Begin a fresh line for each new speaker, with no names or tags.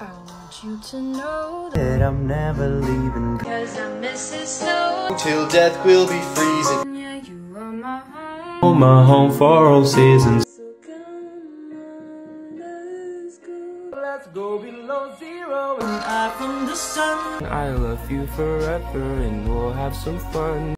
I want you to know that
I'm never leaving.
Cause I miss it so
Till death will be freezing.
Yeah, you are my home
my home for all seasons.
So come let's go
Let's go below zero and I from the sun. I love you forever and we'll have some fun.